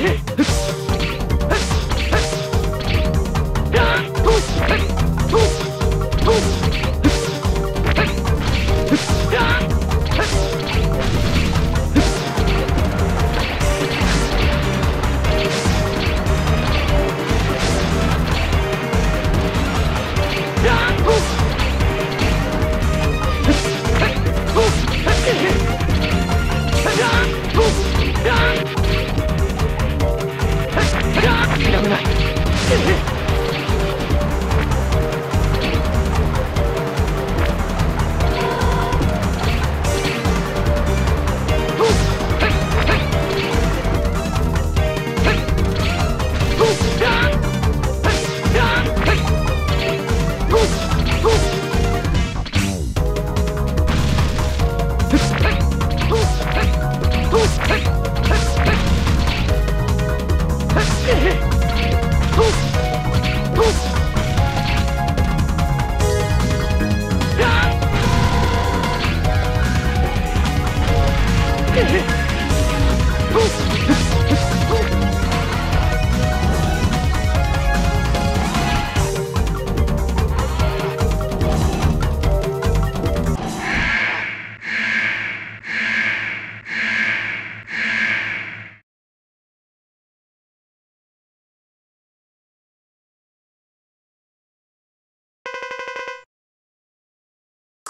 Hit! Hehehe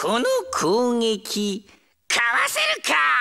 この攻撃かわせるか？